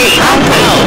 Hey, I'm out.